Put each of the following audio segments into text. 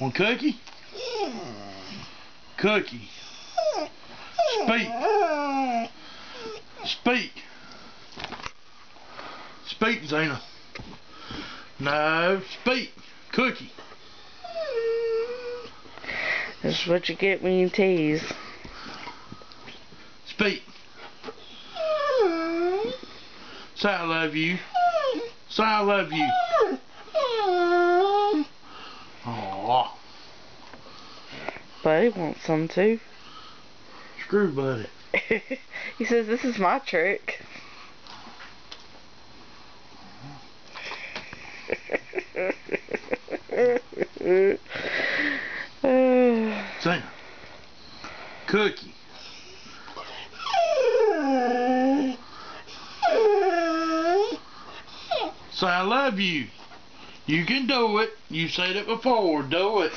Want cookie? Cookie. Speak. Speak. Speak, Zeena. No, speak. Cookie. That's what you get when you tease. Speak. Say I love you. Say I love you. Buddy wants some too. Screw buddy. he says, this is my trick. Say Cookie. Say I love you. You can do it. You said it before. Do it.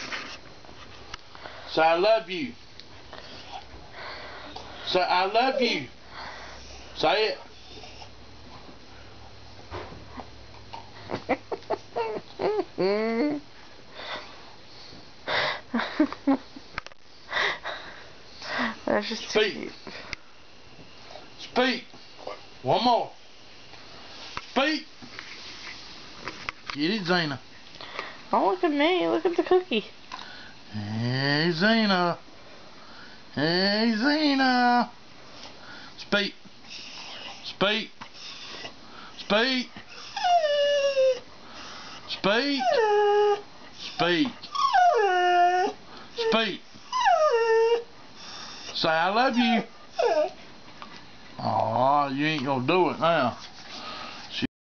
Say I love you. Say I love you. Say it. That's just Speak. Speak. One more. Speak. Get it, Zeena. Don't look at me. Look at the cookie. Hey, Zeena. Hey, Zeena. Speak. Speak. Speak. Speak. Speak. Speak. Say I love you. Aw, you ain't gonna do it now.